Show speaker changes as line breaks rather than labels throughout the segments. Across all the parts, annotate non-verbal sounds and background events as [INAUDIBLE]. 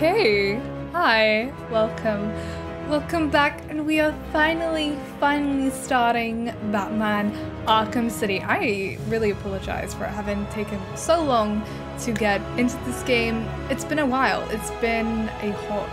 Okay. Hi. Welcome. Welcome back, and we are finally, finally starting Batman Arkham City. I really apologize for having taken so long to get into this game. It's been a while. It's been a hot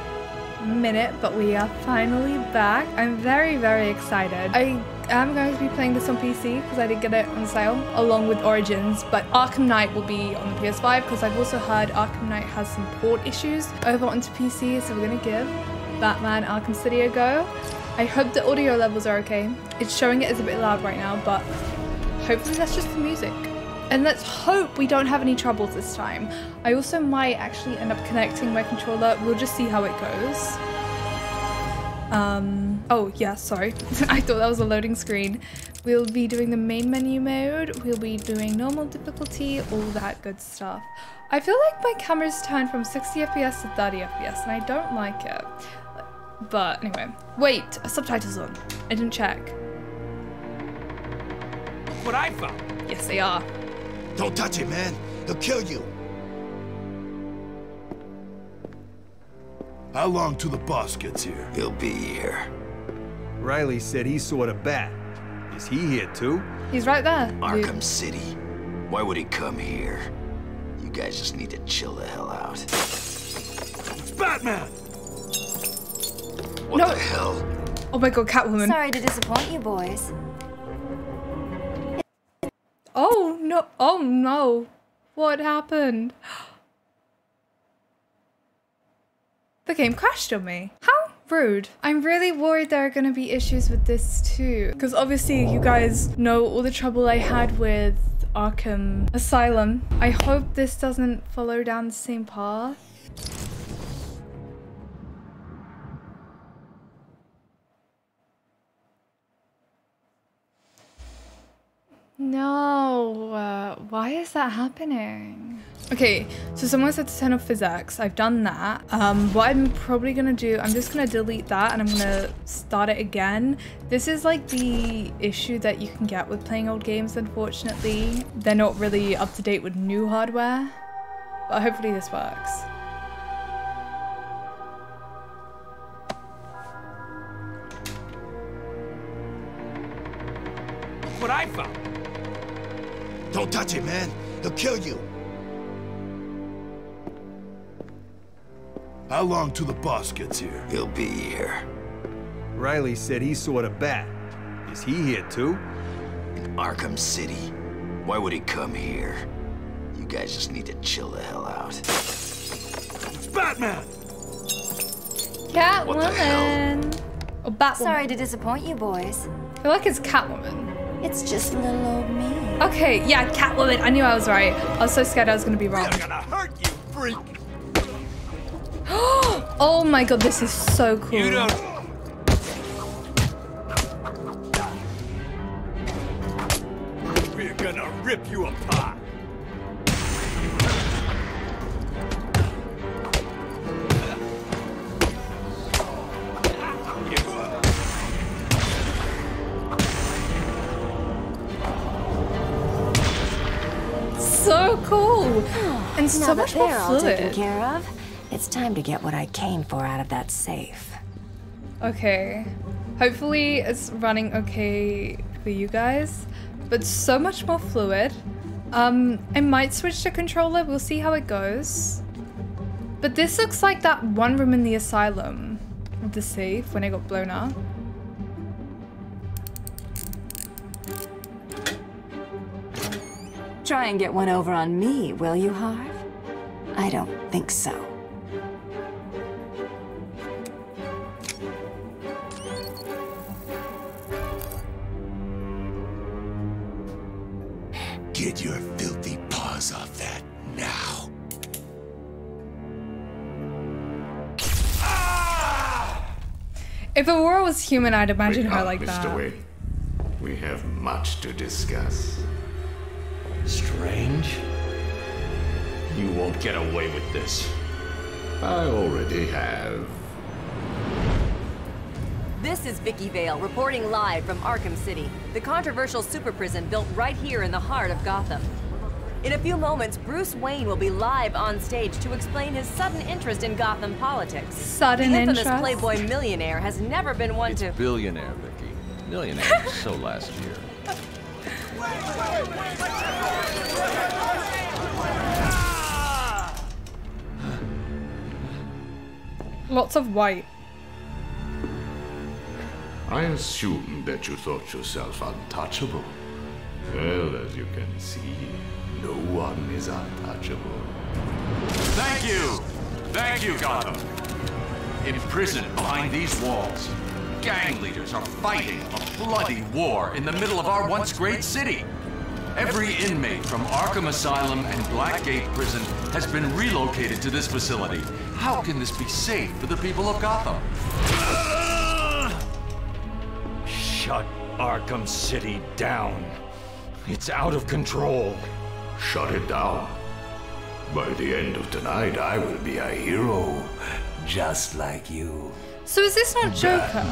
minute, but we are finally back. I'm very, very excited. I am going to be playing this on PC because I did get it on sale along with Origins, but Arkham Knight will be on the PS5 because I've also heard Arkham Knight has some port issues over onto PC, so we're going to give Batman Arkham City a go. I hope the audio levels are okay. It's showing it is a bit loud right now, but hopefully that's just the music. And let's hope we don't have any troubles this time. I also might actually end up connecting my controller. We'll just see how it goes. Um, oh yeah, sorry. [LAUGHS] I thought that was a loading screen. We'll be doing the main menu mode. We'll be doing normal difficulty, all that good stuff. I feel like my camera's turned from 60 FPS to 30 FPS and I don't like it. But anyway, wait, subtitles on. I didn't check.
What I found.
Yes, they are.
Don't touch it, man. He'll kill you. How long till the boss gets here?
He'll be here.
Riley said he saw the bat. Is he here too?
He's right there.
Arkham
dude.
City. Why would he come here? You guys just need to chill the hell out.
It's Batman!
What
No.
the hell?
Oh my god, Catwoman.
Sorry to disappoint you boys.
Oh no, oh no. What happened? [GASPS] The game crashed on me. How rude. I'm really worried there are going to be issues with this too. Because obviously you guys know all the trouble I had with Arkham Asylum. I hope this doesn't follow down the same path. No, uh, why is that happening? Okay, so someone said to turn off physics. I've done that. Um, what I'm probably gonna do, I'm just gonna delete that and I'm gonna start it again. This is like the issue that you can get with playing old games, unfortunately. They're not really up to date with new hardware, but hopefully this works.
What I found.
Don't touch it, man. He'll kill you. How long till the boss gets here?
He'll be here.
Riley said he saw the bat. Is he here too?
In Arkham City. Why would he come here? You guys just need to chill the hell out.
It's Batman!
What the hell?
Catwoman! Oh, Batwoman.
Sorry to disappoint you boys.
I feel like it's Catwoman.
It's just little old me.
Okay, yeah, Catwoman. I knew I was right. I was so scared I was gonna be wrong.
I'm gonna hurt you, freak!
Oh my god, this is so cool.
You don't.
We're gonna rip you apart!
So cool. And so
now that
much more
they're all taken
fluid.
care of, it's time to get what I came for out of that safe.
Okay. Hopefully it's running okay for you guys. But so much more fluid. Um, I might switch to controller. We'll see how it goes. But this looks like that one room in the asylum. Of the safe when it got blown up.
Try and get one over on me, will you, Harv? I don't think so.
Aurora human, I'd imagine
Wake
her
up,
like
Mr.
that.
Wade. We have much to discuss.
Strange?
You won't get away with this. I already have.
This is Vicky Vale reporting live from Arkham City, the controversial super prison built right here in the heart of Gotham. In a few moments, Bruce Wayne will be live on stage to explain his sudden interest in Gotham politics.
Sudden
the infamous
interest?
Playboy millionaire has never been one to.
Billionaire, Vicky. Millionaire was [LAUGHS] so last year.
Lots of white.
I assumed that you thought yourself untouchable. Well, as you can see, no one is untouchable.
Thank you! Thank you, Gotham! Imprisoned behind these walls, gang leaders are fighting a bloody war in the middle of our once great city. Every inmate from Arkham Asylum and Blackgate Prison has been relocated to this facility. How can this be safe for the people of Gotham?
Shut Arkham City down. It's out of control.
Shut it down. By the end of tonight, I will be a hero, just like you.
So is this not Joker?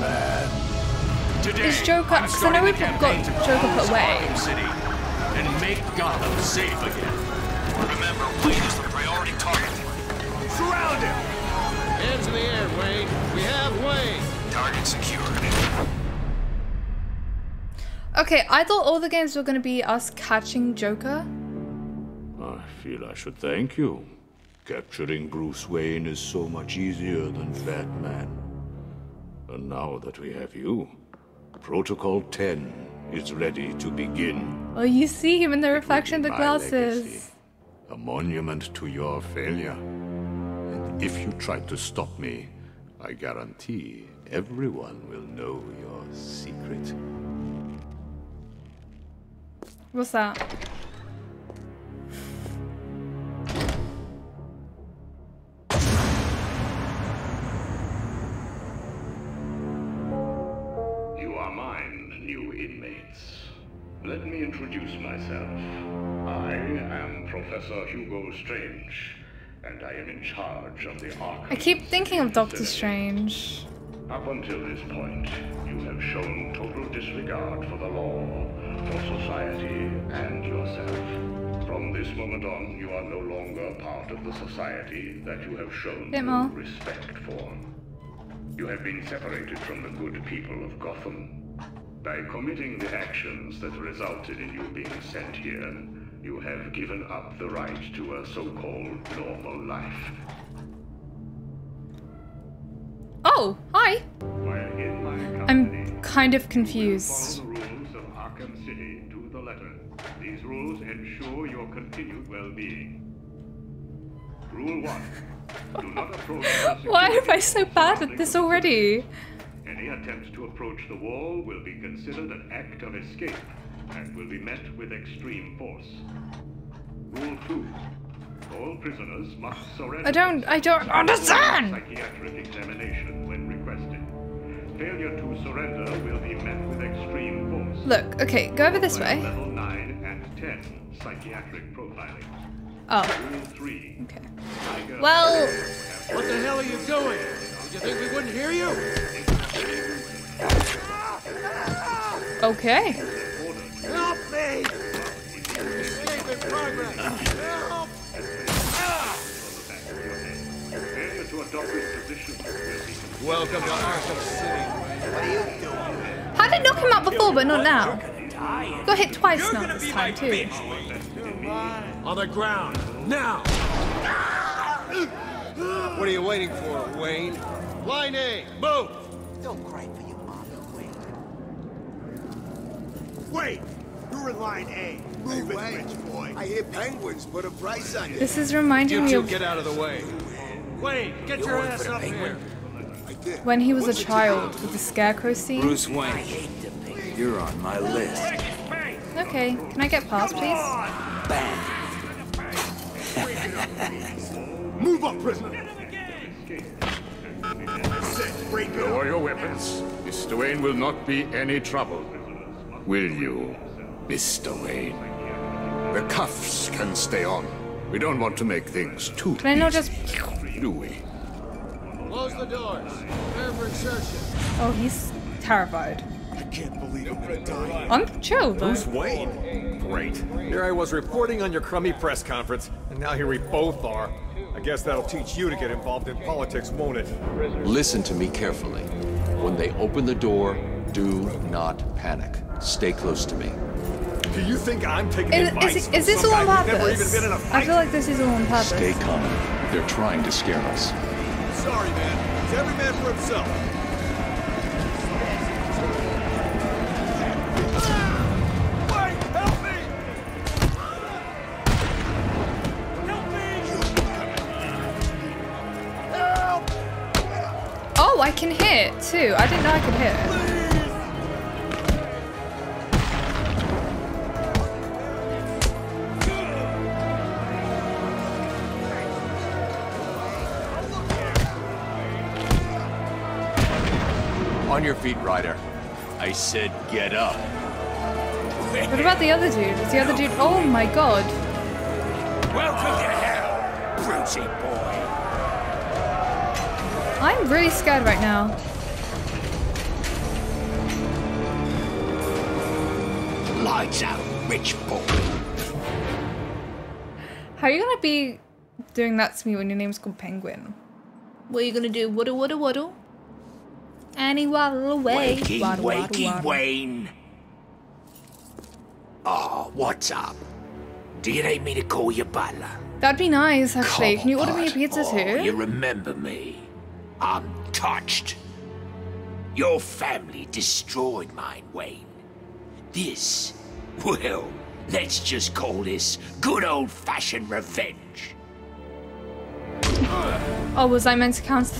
Today,
Is Joker-
I'm
'cause I know we
the
got
to
Joker put away.
City and make Gotham safe again. Remember, Wayne is the priority target. Surround him!
Hands in the air, Wayne. We have Wayne.
Target secured.
Okay, I thought all the games were going to be us catching Joker.
I feel I should thank you. Capturing Bruce Wayne is so much easier than Batman. And now that we have you, Protocol 10 is ready to begin.
Oh, you see him in the reflection of the glasses.
legacy, a monument to your failure. And if you try to stop me, I guarantee everyone will know your secret.
What's that?
You are mine, new inmates. Let me introduce myself. I am Professor Hugo Strange, and I am in charge of the Arkham.
I keep thinking of Doctor Strange.
Up until this point, you have shown total disregard for the law, for society, and yourself. From this moment on, you are no longer part of the society that you have shown no respect for. You have been separated from the good people of Gotham. By committing the actions that resulted in you being sent here, you have given up the right to a so-called normal life.
Oh, hi.
In my company,
I'm kind of confused.
These rules ensure your continued well-being. Rule 1. Do not approach [LAUGHS]
Why am I so bad at this already?
Any attempt to approach the wall will be considered an act of escape and will be met with extreme force. Rule 2. All prisoners must surrender.
I don't- I don't understand!
Psychiatric examination when requested. Failure to surrender will be met with extreme force.
Look, okay, go over this way.
Level 9 and 10 psychiatric profiling.
Oh,
Rule 3.
okay.
Tiger
Well,
What the hell are you doing? Did you think we wouldn't hear you?
okay.
Help me! Escape in progress. Help!
Failure to adopt this position will be
Welcome to Arkham City. What are you doing?
How did knock him out before, but not now? Got hit twice now this time too.
Oh, on the ground, now! What are you waiting for, Wayne? Line A, move!
Don't cry for your mother, Wayne.
Wait! You're in line A. Move it, rich boy.
I hear Penguin's put a price on you.
This is reminding
You
me
two
of
get out of the way. Wayne, get your ass up here.
when he was a child with the scarecrow scene.
Bruce Wayne. You're on my list.
Okay, can I get past, please? [LAUGHS]
Move up, prisoner! Sit, break it
Lower your weapons. Mr. Wayne will not be any trouble. Will you, Mr. Wayne? The cuffs can stay on. We don't want to make things too
Can I not just...
easy, do we?
Close the doors. Prepare for insertion.
Oh, he's terrified.
I can't believe I'm gonna die.
I'm chill though.
Wayne?
Great. Here I was reporting on your crummy press conference, and now here we both are. I guess that'll teach you to get involved in politics, won't it?
Listen to me carefully. When they open the door, do not panic. Stay close to me.
Do you think I'm taking
Is,
advice
is, is this
some
all
guy
on
who's never even
purpose?
been in a
I
fight?
feel like this is all on purpose.
Stay calm. They're trying to scare us.
Sorry, man. It's every man for himself.
Too. I didn't know I could hit.
On your feet, Ryder. I said get up.
What about the other dude? Is the other dude? Oh my god.
Welcome to hell, Brucey boy.
I'm really scared right now.
Lights out, rich boy.
How are you gonna be doing that to me when your name's called Penguin? What are you gonna do? Waddle, waddle, waddle? Annie waddle away.
Wakey,
Waddle, waddle,
wakey,
waddle.
Wayne. Oh, what's up? Do you need me to call you butler?
That'd be nice, actually. Can you order me a pizza
Oh, you remember me? I'm touched. Your family destroyed mine, Wayne. This, well, let's just call this good old-fashioned revenge.
Oh, was I meant to count?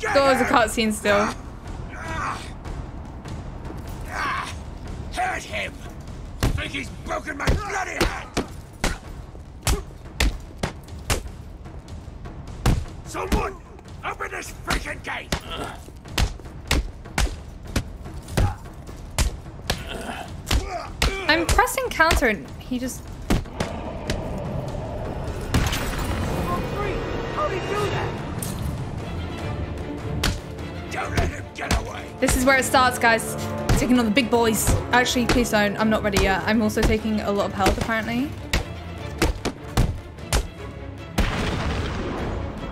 There was a cutscene still.
Hurt him! I Think he's broken my bloody hand! Someone, open this freaking gate!
I'm pressing counter and he just. This is where it starts, guys. Taking on the big boys. Actually, please don't. I'm not ready yet. I'm also taking a lot of health, apparently.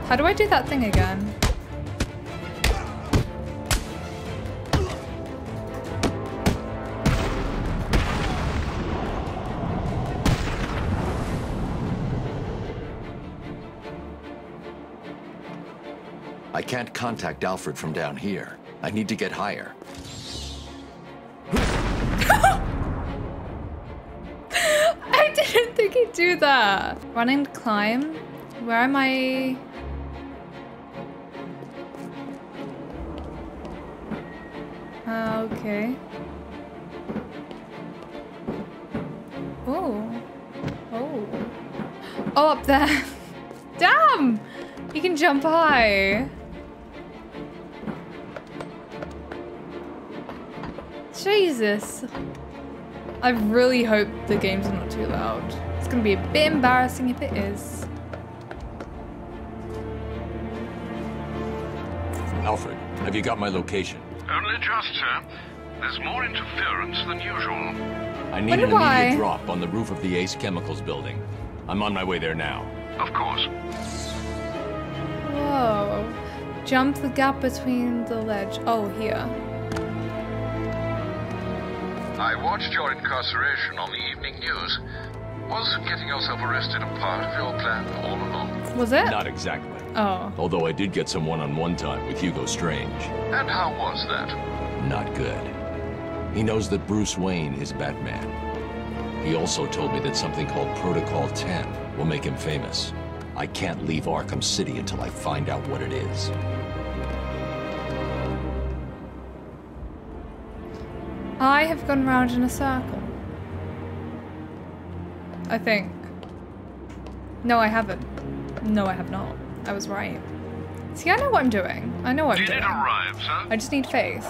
How do I do that thing again?
Contact Alfred from down here. I need to get higher. [LAUGHS]
I didn't think he'd do that. Run and climb. Where am I? Uh, okay. Oh. Oh. [GASPS] Oh, up there. [LAUGHS] Damn! You can jump high. Jesus. I really hope the game's are not too loud. It's gonna be a bit embarrassing if it is.
Alfred, have you got my location?
Only just, sir. There's more interference than usual.
I need
Wonder
an immediate
why.
drop on the roof of the Ace Chemicals building. I'm on my way there now.
Of course.
Whoa. Jump the gap between the ledge. Oh, here.
I watched your incarceration on the evening news. Was getting yourself arrested a part of your plan all along?
Was it?
Not exactly.
Oh.
Although I did get some one-on-one time with Hugo Strange.
And how was that?
Not good. He knows that Bruce Wayne is Batman. He also told me that something called Protocol 10 will make him famous. I can't leave Arkham City until I find out what it is.
I have gone round in a circle. I think. No, I haven't. No, I have not. I was right. See, I know what I'm doing. I know what I'm
Did
doing.
it arrive, sir?
I just need faith.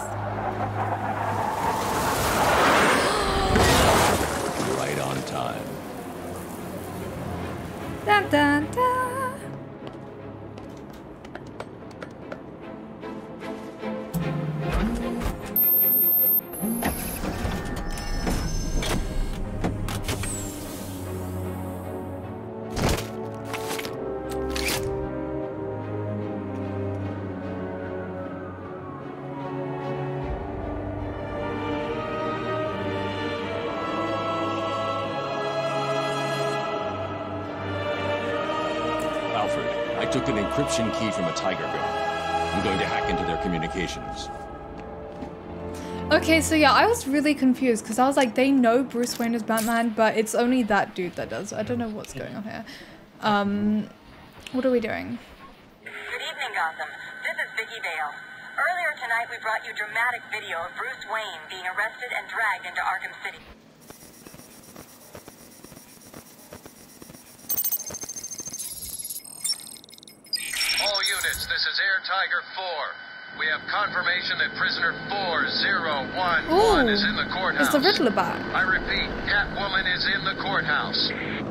Took encryption key from a Tiger gun. I'm going to hack into their communications.
Okay, so yeah, I was really confused because I was like, they know Bruce Wayne is Batman, but it's only that dude that does. I don't know what's going on here. Um, what are we doing?
Good evening, Gotham. This is Vicky Vale. Earlier tonight, we brought you dramatic video of Bruce Wayne being arrested and dragged into Arkham City.
All units, this is Air Tiger 4. We have confirmation that prisoner 4011
Ooh,
is in the courthouse.
it's the Riddler bat.
I repeat, Catwoman is in the courthouse.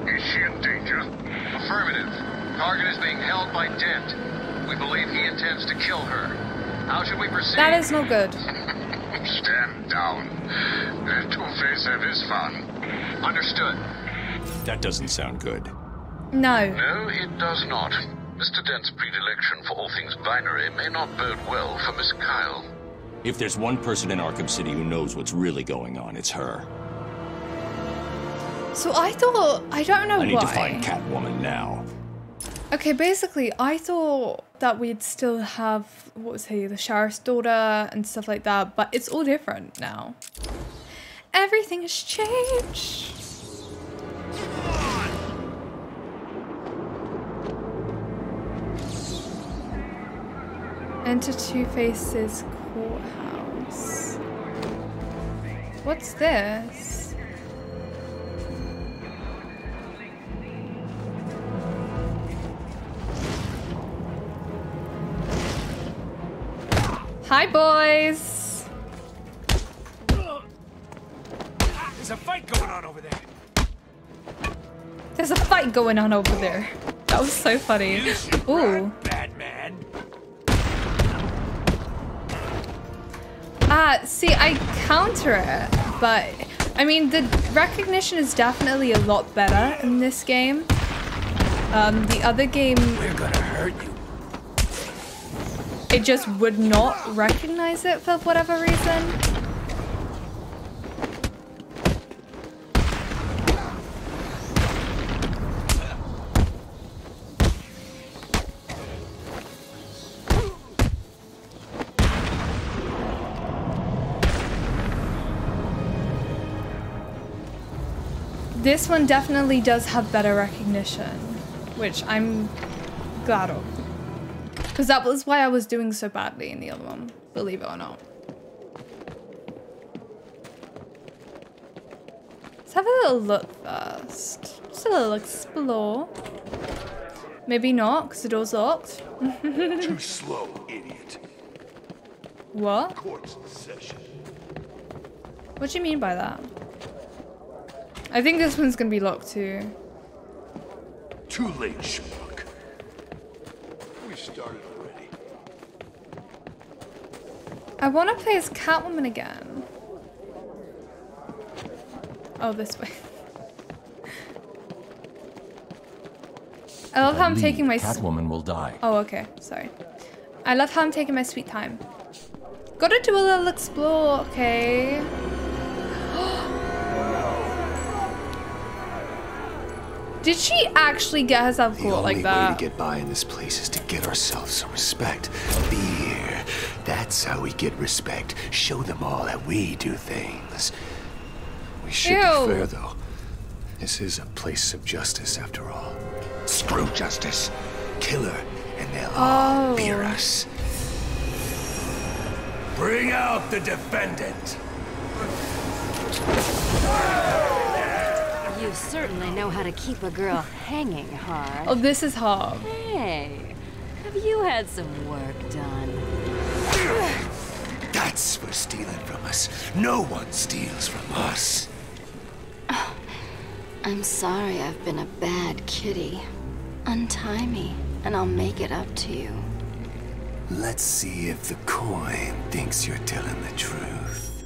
Is she in danger?
Affirmative. Target is being held by Dent. We believe he intends to kill her. How should we proceed?
That is no good. [LAUGHS]
Stand down. Let Two-Face have his fun.
Understood.
That doesn't sound good.
No.
No, it does not. Mr. Dent's predilection for all things binary may not bode well for Miss Kyle.
If there's one person in Arkham City who knows what's really going on, it's her.
So I thought, I don't know why.
I need
why.
to find Catwoman now.
Okay, basically, I thought that we'd still have, what was he, the sheriff's daughter and stuff like that, but it's all different now. Everything has changed. Enter Two-Face's courthouse. What's this? Hi, boys.
There's a fight going on over there.
There's a fight going on over there. That was so funny. Ooh.
Batman.
Uh, see, I counter it, but I mean, the recognition is definitely a lot better in this game. Um, the other game.
We're gonna hurt you.
It just would not recognize it for whatever reason. This one definitely does have better recognition, which I'm glad of. Because that was why I was doing so badly in the other one, believe it or not. Let's have a little look first. Just a little explore. Maybe not, because the door's locked. [LAUGHS]
Too slow, idiot.
What? What do you mean by that? I think this one's gonna be locked too.
Too late, schmuck. We started already.
I want to play as Catwoman again. Oh, this way. I love how I'm taking my.
Catwoman will die.
Oh, okay. Sorry. I love how I'm taking my sweet time. Gotta do a little explore, okay? Did she actually get herself
The
caught
only
like
way
that?
to get by in this place is to give ourselves some respect. Fear. That's how we get respect. Show them all that we do things. We should
Ew.
be fair, though. This is a place of justice, after all. Screw justice. Kill her, and they'll all
Oh.
fear us.
Bring out the defendant.
You certainly know how to keep a girl hanging hard.
Oh, this is hard.
Hey, have you had some work done?
That's for stealing from us. No one steals from us.
Oh, I'm sorry I've been a bad kitty. Untie me, and I'll make it up to you.
Let's see if the coin thinks you're telling the truth.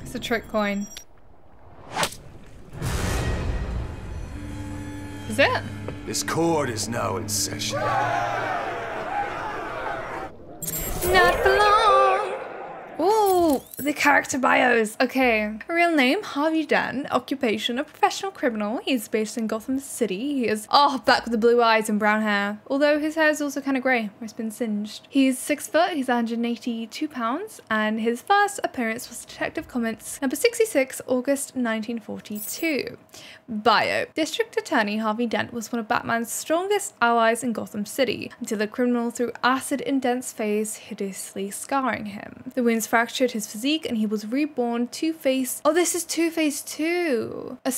It's a trick coin. Is it?
This court is now in session.
Not for long. Ooh, the character bios. Okay. Real name, Harvey Dent. Occupation, a professional criminal. He's based in Gotham City. He is, oh, black with the blue eyes and brown hair. Although his hair is also kind of grey, it's been singed. He's six foot, he's 182 pounds, and his first appearance was Detective Comics number 66, August 1942. Bio. District Attorney Harvey Dent was one of Batman's strongest allies in Gotham City until the criminal threw acid in Dent's face, hideously scarring him. The wounds fractured his physique and he was reborn Two-Face. Oh, this is Two-Face too. A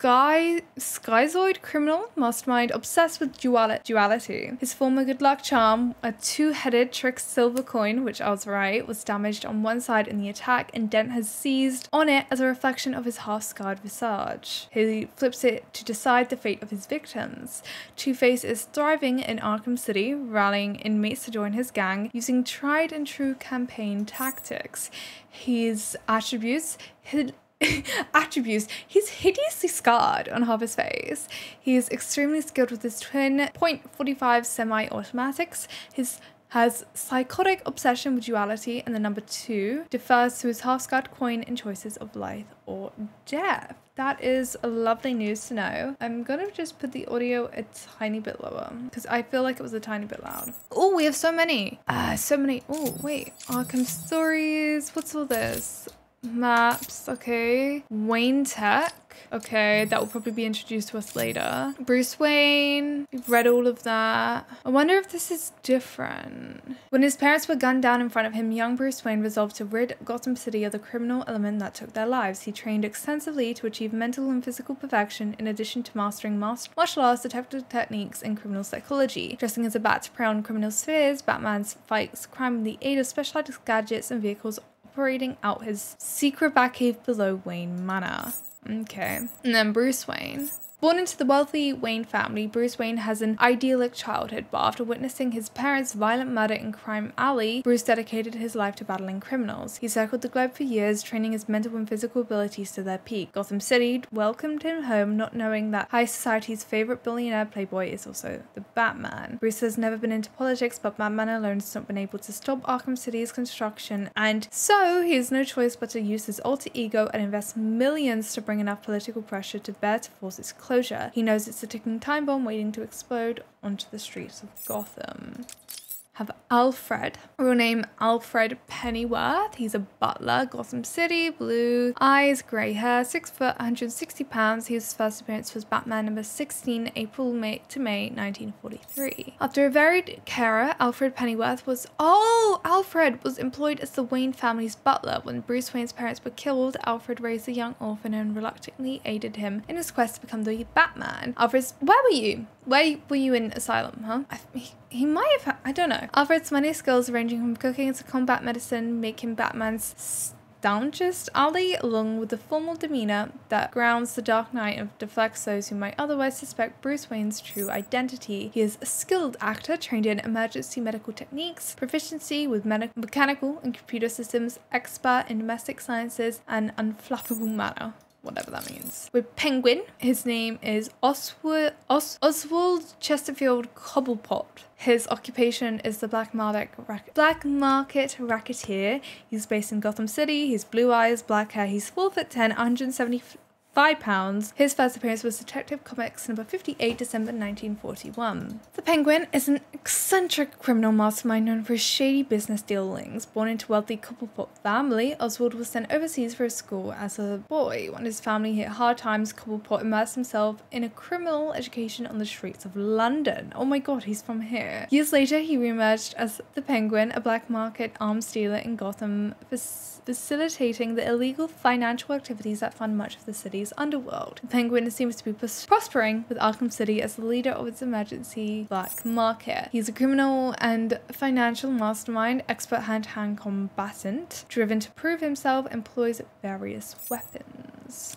Sky Schizoid criminal mastermind obsessed with duali- duality. His former good luck charm, a two-headed trick silver coin, which I was right, was damaged on one side in the attack, and Dent has seized on it as a reflection of his half-scarred visage. He flips it to decide the fate of his victims. Two-Face is thriving in Arkham City, rallying inmates to join his gang using tried and true campaign tactics. His attributes, [LAUGHS] attributes. He's hideously scarred on half his face. He is extremely skilled with his twin .45 semi-automatics. His has psychotic obsession with duality, and the number two defers to his half-scarred coin in choices of life or death. That is lovely news to know. I'm gonna just put the audio a tiny bit lower because I feel like it was a tiny bit loud. Oh, we have so many. Uh, so many. Oh, wait. Arkham Stories. What's all this? Maps, okay. Wayne Tech. Okay, that will probably be introduced to us later. Bruce Wayne. We've read all of that. I wonder if this is different. When his parents were gunned down in front of him, young Bruce Wayne resolved to rid Gotham City of the criminal element that took their lives. He trained extensively to achieve mental and physical perfection, in addition to mastering martial arts, detective techniques, and criminal psychology. Dressing as a bat to prey on criminal spheres, Batman fights crime with the aid of specialized gadgets and vehicles operating out his secret Batcave below Wayne Manor. Okay. And then Bruce Wayne. Born into the wealthy Wayne family, Bruce Wayne has an idyllic childhood, but after witnessing his parents' violent murder in Crime Alley, Bruce dedicated his life to battling criminals. He circled the globe for years, training his mental and physical abilities to their peak. Gotham City welcomed him home, not knowing that high society's favorite billionaire playboy is also the Batman. Bruce has never been into politics, but Batman alone has not been able to stop Arkham City's construction, and so he has no choice but to use his alter ego and invest millions to bring enough political pressure to bear to force its closure. He knows it's a ticking time bomb waiting to explode onto the streets of Gotham. Have Alfred, real name Alfred Pennyworth. He's a butler, Gotham City, blue eyes, grey hair, 6 foot, 160 pounds. His first appearance was Batman number 16, April May to May 1943. After a varied carer, Alfred Pennyworth was, oh, Alfred was employed as the Wayne family's butler. When Bruce Wayne's parents were killed, Alfred raised a young orphan and reluctantly aided him in his quest to become the Batman. Alfred's, where were you? Where were you in asylum, huh? I, he might have, I don't know. Alfred's many skills ranging from cooking to combat medicine make him Batman's staunchest ally, along with the formal demeanor that grounds the Dark Knight and deflects those who might otherwise suspect Bruce Wayne's true identity. He is a skilled actor trained in emergency medical techniques, proficiency with me mechanical and computer systems, expert in domestic sciences, and unflappable manner whatever that means. With Penguin, his name is Oswald, Os Oswald Chesterfield Cobblepot. His occupation is the black market, black market racketeer. He's based in Gotham City. He's blue eyes, black hair. He's 4 foot 10, 170 five pounds. His first appearance was Detective Comics number 58, December 1941. The Penguin is an eccentric criminal mastermind known for his shady business dealings. Born into a wealthy Cobblepot family, Oswald was sent overseas for school as a boy. When his family hit hard times, Cobblepot immersed himself in a criminal education on the streets of London. Oh my god, he's from here. Years later, he reemerged as the Penguin, a black market arms dealer in Gotham, facilitating the illegal financial activities that fund much of the city's underworld. The Penguin seems to be prospering with Arkham City as the leader of its emergency black market. He's a criminal and financial mastermind, expert hand-to-hand combatant, driven to prove himself, employs various weapons.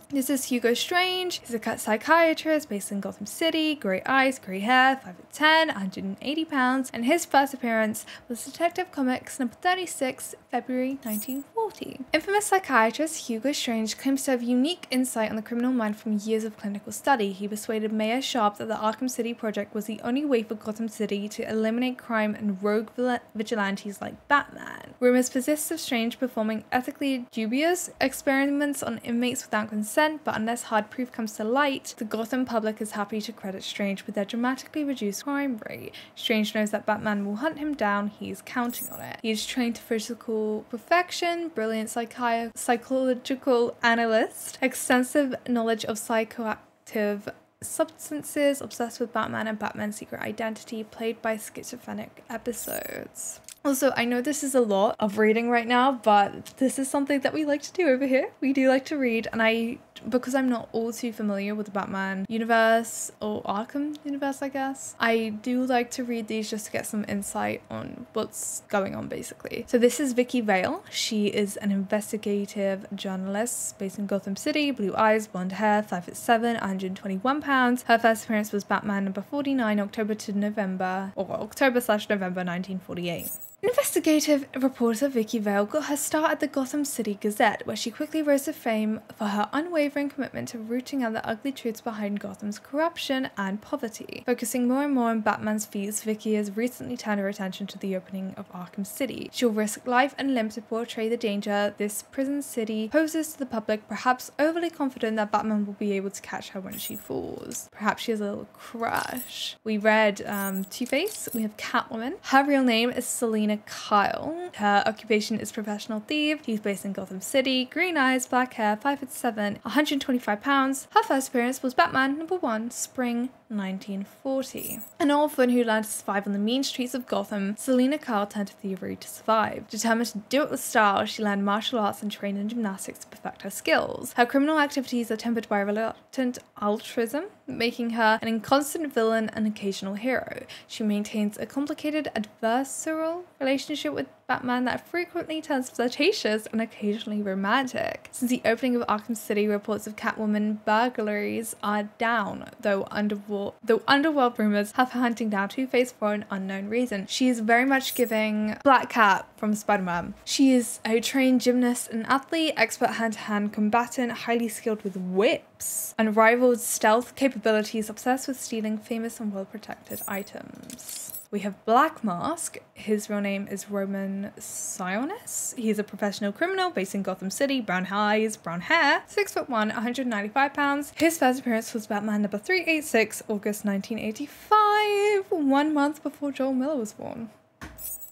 This is Hugo Strange. He's a psychiatrist based in Gotham City, grey eyes, grey hair, 5'10", 180 pounds, and his first appearance was Detective Comics number 36, February 1940. 1940. Infamous psychiatrist Hugo Strange claims to have unique insight on the criminal mind from years of clinical study. He persuaded Mayor Sharp that the Arkham City project was the only way for Gotham City to eliminate crime and rogue vigilantes like Batman. Rumors persist of Strange performing ethically dubious experiments on inmates without consent, but unless hard proof comes to light, the Gotham public is happy to credit Strange with their dramatically reduced crime rate. Strange knows that Batman will hunt him down, he's counting on it. He is trained to physical perfection, brilliant psychi- psychological analyst, extensive knowledge of psychoactive substances, obsessed with Batman and Batman's secret identity, played by schizophrenic episodes. Also, I know this is a lot of reading right now, but this is something that we like to do over here. We do like to read, and I, because I'm not all too familiar with the Batman universe or Arkham universe, I guess, I do like to read these just to get some insight on what's going on, basically. So, this is Vicky Vale. She is an investigative journalist based in Gotham City, blue eyes, blonde hair, 5 foot 7, 121 pounds. Her first appearance was Batman number 49, October to November, or October slash November 1948. Investigative reporter Vicky Vale got her start at the Gotham City Gazette, where she quickly rose to fame for her unwavering commitment to rooting out the ugly truths behind Gotham's corruption and poverty. Focusing more and more on Batman's feats, Vicky has recently turned her attention to the opening of Arkham City. She'll risk life and limb to portray the danger this prison city poses to the public, perhaps overly confident that Batman will be able to catch her when she falls. Perhaps she has a little crush. We read um, Two-Face, we have Catwoman. Her real name is Selina Kyle. Her occupation is professional thief. She's based in Gotham City. Green eyes, black hair, 5 foot 7, 125 pounds. Her first appearance was Batman number 1, spring 1940. An orphan who learned to survive on the mean streets of Gotham, Selina Kyle turned to thievery to survive. Determined to do it with style, she learned martial arts and trained in gymnastics to perfect her skills. Her criminal activities are tempered by a reluctant altruism, making her an inconstant villain and occasional hero. She maintains a complicated adversarial relationship with Batman that frequently turns flirtatious and occasionally romantic. Since the opening of Arkham City, reports of Catwoman burglaries are down, though underworld, though underworld rumors have her hunting down Two-Face for an unknown reason. She is very much giving Black Cat from Spider-Man. She is a trained gymnast and athlete, expert hand-to-hand combatant, highly skilled with whips, and unrivaled stealth capabilities, obsessed with stealing famous and well-protected items. We have Black Mask. His real name is Roman Sionis. He's a professional criminal based in Gotham City, brown eyes, brown hair, 6 foot 1, 195 pounds. His first appearance was Batman number 386, August 1985, one month before Joel Miller was born.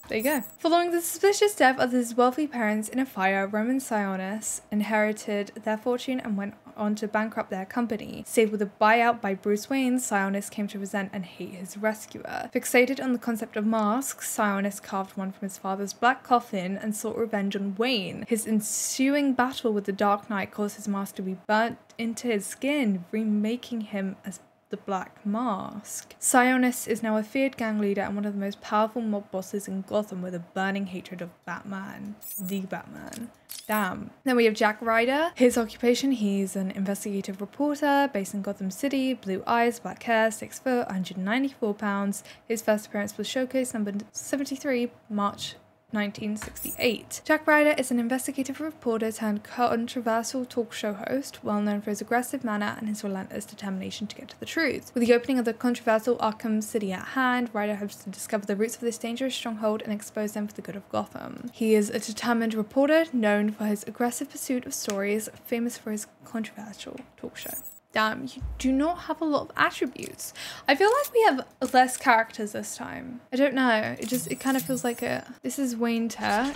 There you go. Following the suspicious death of his wealthy parents in a fire, Roman Sionis inherited their fortune and went on to bankrupt their company. Saved with a buyout by Bruce Wayne, Sionis came to resent and hate his rescuer. Fixated on the concept of masks, Sionis carved one from his father's black coffin and sought revenge on Wayne. His ensuing battle with the Dark Knight caused his mask to be burnt into his skin, remaking him as the Black Mask. Sionis is now a feared gang leader and one of the most powerful mob bosses in Gotham with a burning hatred of Batman. The Batman. Damn. Then we have Jack Ryder. His occupation, he's an investigative reporter based in Gotham City, blue eyes, black hair, 6 foot, 194 pounds. His first appearance was Showcase number 73, March 1968. Jack Ryder is an investigative reporter turned controversial talk show host, well known for his aggressive manner and his relentless determination to get to the truth. With the opening of the controversial Arkham City at hand, Ryder hopes to discover the roots of this dangerous stronghold and expose them for the good of Gotham. He is a determined reporter known for his aggressive pursuit of stories, famous for his controversial talk show damn, you do not have a lot of attributes. I feel like we have less characters this time. I don't know. It just, it kind of feels like a, this is Wayne Tech.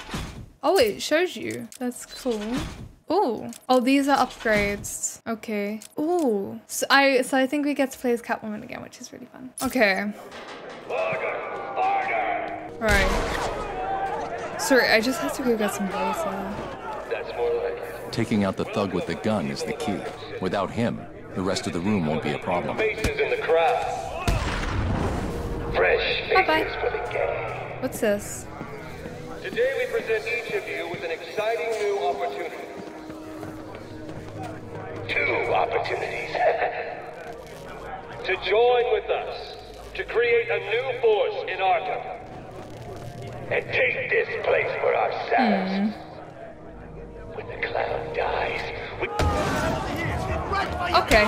Oh, it shows you. That's cool. Oh, oh, these are upgrades. Okay. Oh, so I, so I think we get to play as Catwoman again, which is really fun. Okay. Right. Sorry, I just have to go get some water.
Taking out the thug with the gun is the key. Without him, the rest of the room won't be a problem.
Faces in the crowd. Fresh faces
Bye-bye.
for the gang.
What's this?
Today we present each of you with an exciting new opportunity. Two opportunities. [LAUGHS] to join with us to create a new force in Arkham. And take this place for ourselves. Hmm. clown dies, we...
Okay.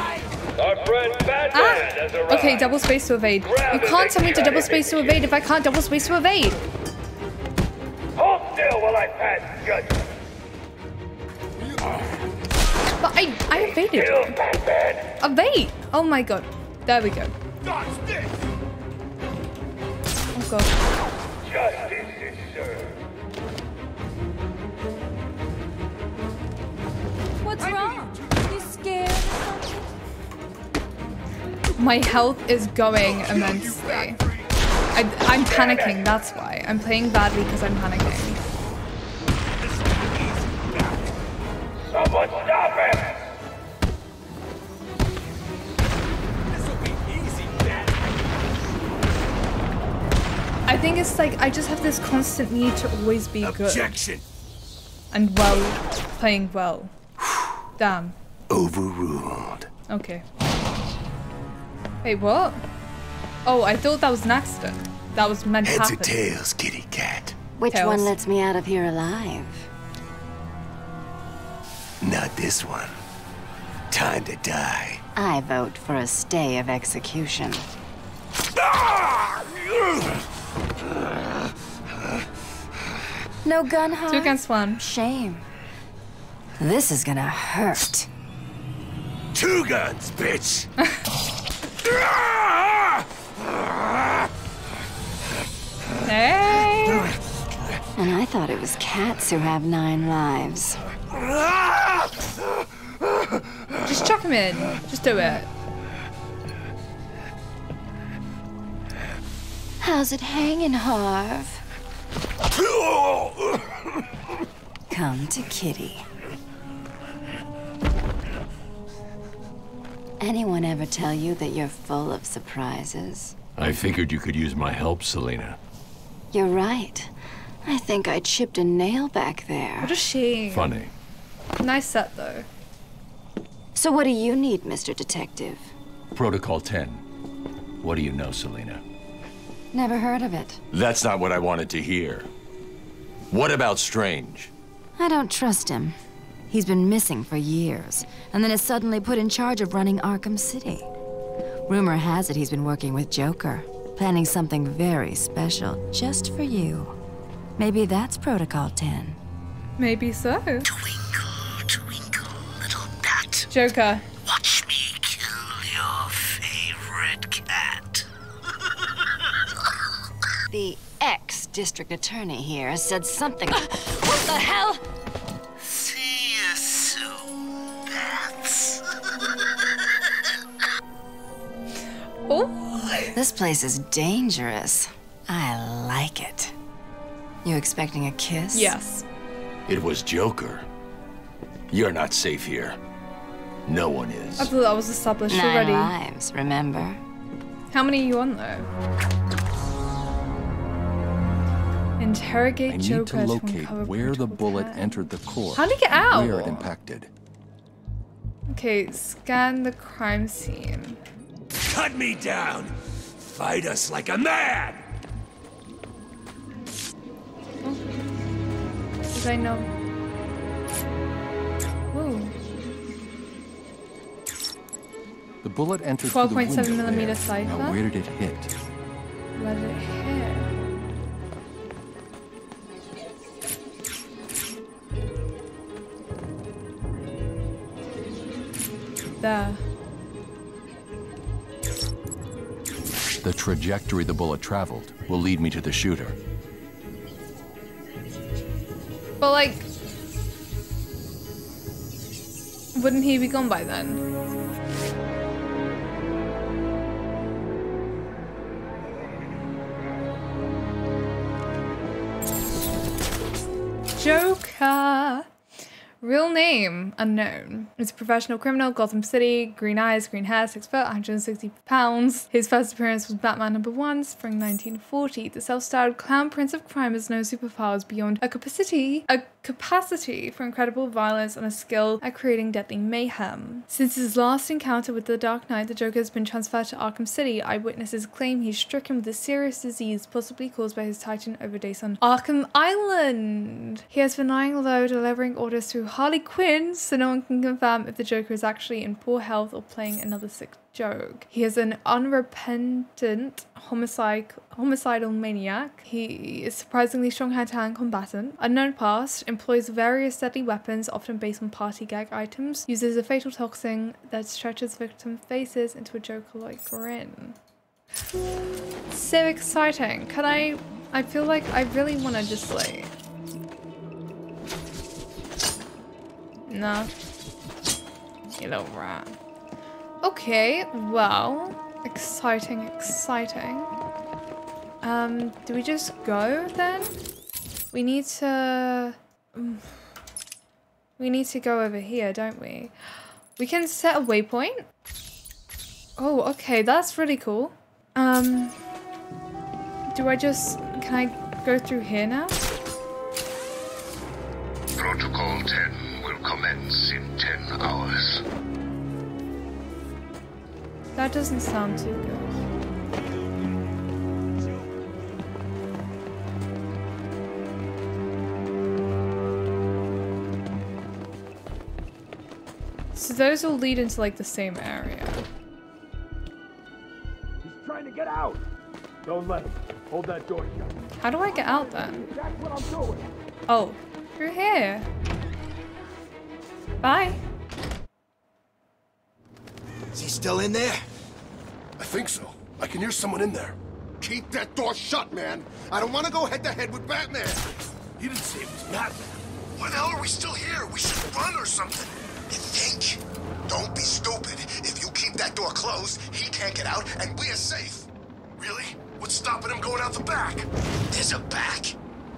Our friend Batman
Ah! Okay, double space to evade. You can't tell me to double space to evade if I can't double space to evade.
Hold still while I pass judgment.
But I, I evaded. Evade! Oh my god. There we go. Oh god.
Justice is served.
What's wrong?
My health is going immensely. I, I'm panicking, that's why. I'm playing badly because I'm panicking.
Someone stop him!
I think it's like I just have this constant need to always be good.
Objection.
And well, playing well. Damn.
Overruled.
Okay. Wait, what? Oh, I thought that was an accident. That was meant to
Heads or
happen.
tails, kitty cat?
Which
Tails.
one lets me out of here alive?
Not this one. Time to die.
I vote for a stay of execution. No gun harm?
Two against one.
Shame. This is gonna hurt.
Two guns, bitch. [LAUGHS]
Hey!
And I thought it was cats who have nine lives.
Just chuck him in. Just do it.
How's it hanging, Harv? Come to Kitty. Anyone ever tell you that you're full of surprises?
I figured you could use my help, Selina.
You're right. I think I chipped a nail back there.
What a shame.
Funny.
Nice set though.
So what do you need, Mr. Detective?
Protocol 10. What do you know, Selina?
Never heard of it.
That's not what I wanted to hear. What about Strange?
I don't trust him. He's been missing for years, and then is suddenly put in charge of running Arkham City. Rumor has it he's been working with Joker, planning something very special just for you. Maybe that's Protocol 10.
Maybe so.
Twinkle, twinkle, little bat.
Joker.
Watch me kill your favorite cat.
The ex-district attorney here said something- [GASPS] What the hell? This place is dangerous. I like it. You expecting a kiss?
Yes.
It was Joker. You're not safe here. No one is.
I thought that was established
Nine
already.
lives, remember?
How many are you on though? Interrogate
I need
Joker
to locate
uncover
where the bullet
10.
entered the core.
How'd he get out?
Where it impacted.
Okay, scan the crime scene.
Cut me down. Fight us like a man.
Did I know? Whoa.
The bullet entered through the
12.7
window
millimeter
there.
cipher.
Now where did it hit?
Let it hit. There.
The trajectory the bullet traveled will lead me to the shooter.
But like, wouldn't he be gone by then? Joker. Real name unknown. He's a professional criminal, Gotham City, green eyes, green hair, six foot, 160 pounds. His first appearance was Batman number one, spring 1940. The self-styled clown prince of crime has no superpowers beyond a capacity, a capacity for incredible violence and a skill at creating deadly mayhem. Since his last encounter with the Dark Knight, the Joker has been transferred to Arkham City. Eyewitnesses claim he's stricken with a serious disease, possibly caused by his Titan overdose on Arkham Island. He has been lying low, delivering orders through Harley Quinn, so no one can confirm if the Joker is actually in poor health or playing another sick joke. He is an unrepentant homicide homicidal maniac. He is surprisingly strong hand-to-hand combatant. Unknown past, employs various deadly weapons, often based on party gag items, uses a fatal toxin that stretches victim faces into a Joker-like grin. So exciting. Can I... I feel like I really want to just like... No. You little rat. Okay, well, exciting, exciting. Um, do we just go then? We need to... mm, We need to go over here, don't we? We can set a waypoint. Oh, okay, that's really cool. Um, do I just... Can I go through here now?
Protocol 10 will commence in 10 hours.
That doesn't sound too good. So those will lead into like the same area.
He's trying to get out. Don't let him. Hold that door shut.
How do I get out then?
That's what I'm doing.
Oh, through here. Bye.
Is he still in there?
I think so. I can hear someone in there.
Keep that door shut, man. I don't want to go head to head with Batman.
You didn't say it was Batman.
Why the hell are we still here? We should run or something. You think? Don't be stupid. If you keep that door closed, he can't get out, and we're safe.
Really? What's stopping him going out the back?
There's a back.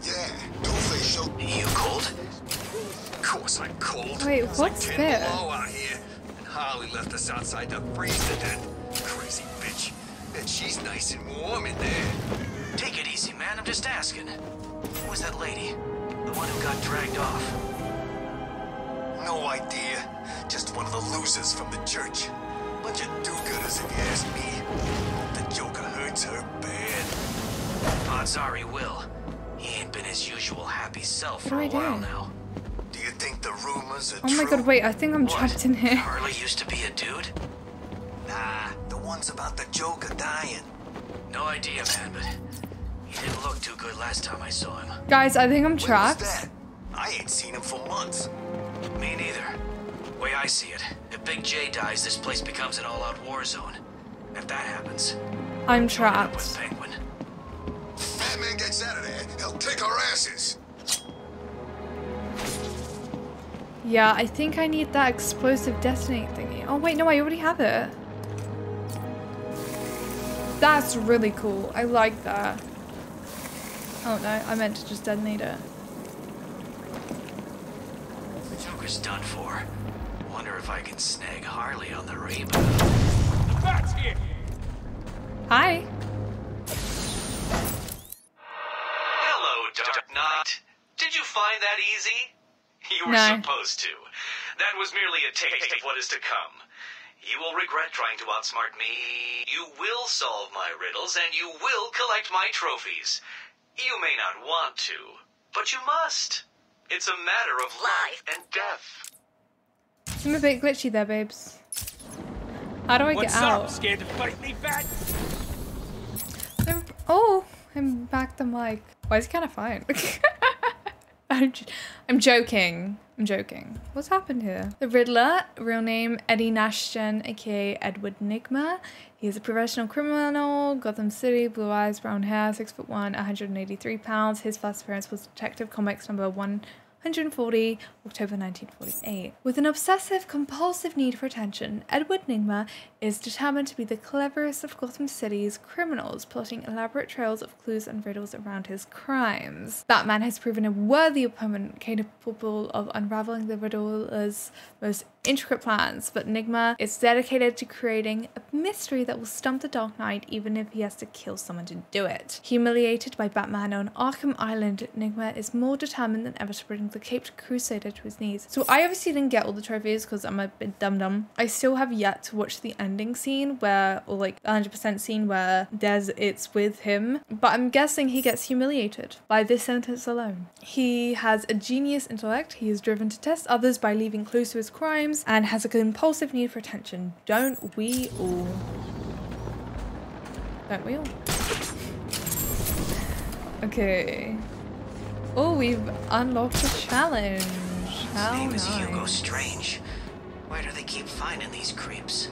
Yeah, Two-Face showed
You cold? Of course I'm cold.
Wait, what's
like 10
this?
below out here, Harley left us outside to freeze to death. Crazy bitch. And she's nice and warm in there. Take it easy, man. I'm just asking. Who was that lady? The one who got dragged off?
No idea. Just one of the losers from the church. Bunch of do-gooders, if you ask me. Hope the Joker hurts her bad.
Odds are he will. He ain't been his usual happy self for
a
a
I do?
while now.
Think the rumors are
Oh my god, wait, I think I'm trapped in here.
Harley used to be a dude?
Nah, the ones about the Joker dying.
No idea, man, but he didn't look too good last time I saw him.
Guys, I think I'm trapped.
that? I ain't seen him for months.
Me neither. Way I see it, if Big J dies, this place becomes an all-out war zone. If that happens,
I'm trapped
with
trapped.
Penguin.
Batman gets out of there, he'll kick our asses.
Yeah, I think I need that explosive detonate thingy. Oh wait, no, I already have it. That's really cool. I like that. Oh no, I meant to just detonate it.
The Joker's done for. Wonder if I can snag Harley on the rebound.
The bat's here.
Hi. No.
supposed to. That was merely a taste of what is to come. You will regret trying to outsmart me. You will solve my riddles, and you will collect my trophies. You may not want to, but you must. It's a matter of life and death.
I'm a bit glitchy there, babes. How do I
What's
get
up?
out?
Scared to fight me, Bat?
Oh, I'm back the mic. Why is it kind of fine? [LAUGHS] [LAUGHS] I'm, I'm joking. I'm joking. What's happened here? The Riddler, real name Eddie Nashton, aka Edward Nygma. He is a professional criminal, Gotham City, blue eyes, brown hair, 6 foot 1, 183 pounds. His first appearance was Detective Comics number 140, October 1948. With an obsessive compulsive need for attention, Edward Nygma is determined to be the cleverest of Gotham City's criminals, plotting elaborate trails of clues and riddles around his crimes. Batman has proven a worthy opponent capable of unraveling the riddler's most intricate plans, but Nygma is dedicated to creating a mystery that will stump the Dark Knight even if he has to kill someone to do it. Humiliated by Batman on Arkham Island, Nygma is more determined than ever to bring the Caped Crusader to his knees. So I obviously didn't get all the trophies because I'm a bit dumb. I still have yet to watch the ending scene where, or like 100% scene where there's it's with him, but I'm guessing he gets humiliated by this sentence alone. He has a genius intellect, he is driven to test others by leaving clues to his crimes, and has a compulsive need for attention. Don't we all? Don't we all? Okay. Oh, we've unlocked a challenge. How
His name is. Hugo Strange. Where do they keep finding these creeps?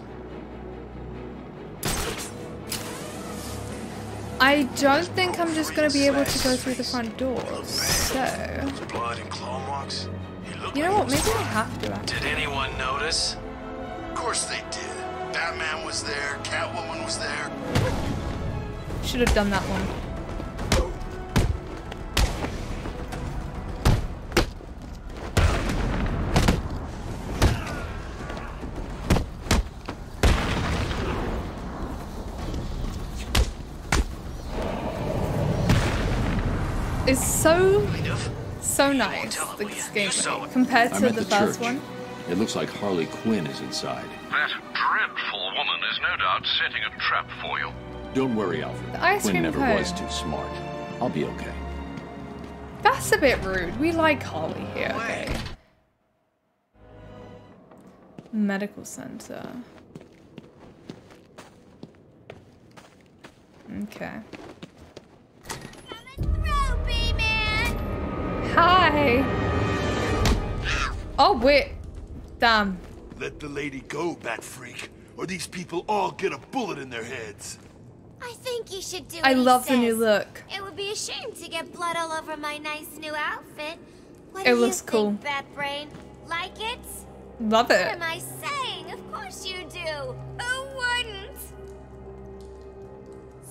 I don't think I'm just gonna be able to go through the front door. So,
Blood and claw marks.
You know what? Maybe I have to. Actually.
Did anyone notice? Of course they did. Batman was there, Catwoman was there.
Should have done that one. It's so so nice this gameplay compared to the,
the
first one.
It looks like Harley Quinn is inside.
That dreadful woman is no doubt setting a trap for you.
Don't worry, Alfred.
The ice
Quinn never
cone.
was too smart. I'll be okay.
That's a bit rude. We like Harley here. Okay. Medical center. Okay. Hi. Oh wait. Damn.
Let the lady go, Bat Freak, or these people all get a bullet in their heads.
I think you should do it.
I
what he
love the new look.
It would be a shame to get blood all over my nice new outfit. What
It
do
looks
you
cool.
think, Batbrain? Like it?
Love it.
What am I saying? Of course you do. Who wouldn't?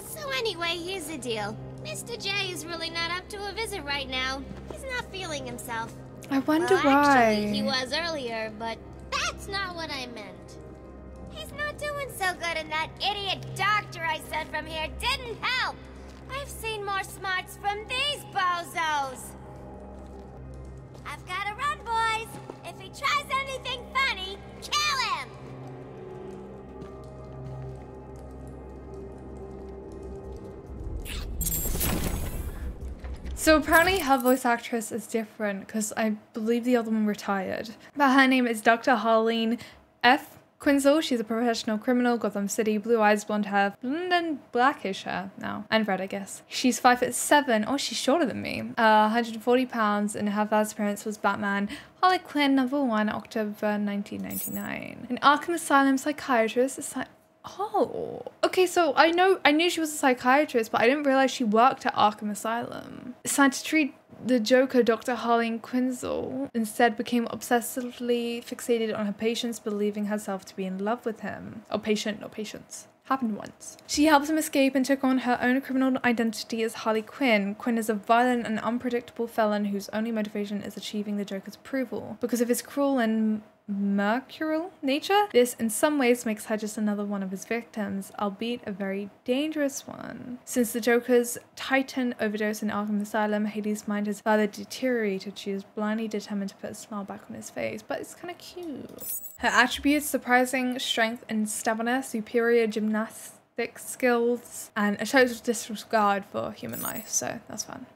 So anyway, here's the deal. Mr. J is really not up to a visit right now. He's not feeling himself.
I wonder
well,
why.
Actually, he was earlier, but that's not what I meant. He's not doing so good, and that idiot doctor I sent from here didn't help. I've seen more smarts from these bozos. I've got to run, boys. If he tries anything funny, kill him.
So apparently her voice actress is different because I believe the other one retired. But her name is Dr. Harleen F. Quinzel. She's a professional criminal, Gotham City, blue eyes, blonde hair, blonde and blackish hair now, and red, I guess. She's five foot seven. Oh, she's shorter than me. Uh, 140 pounds, and her first appearance was Batman Harley Quinn number one, October 1999. An Arkham Asylum psychiatrist. Oh, okay. So I know I knew she was a psychiatrist, but I didn't realize she worked at Arkham Asylum. Treat the Joker, Dr. Harleen Quinzel instead became obsessively fixated on her patients, believing herself to be in love with him. Or patient, not patients. Happened once. She helped him escape and took on her own criminal identity as Harley Quinn. Quinn is a violent and unpredictable felon whose only motivation is achieving the Joker's approval. Because of his cruel and mercurial nature, this in some ways makes her just another one of his victims, albeit a very dangerous one. Since the Joker's Titan overdose in Arkham Asylum, Harley's mind has further deteriorated. She is blindly determined to put a smile back on his face, but it's kind of cute. Her attributes surprising strength and stamina, superior gymnastic skills, and a total disregard for human life, so that's fun.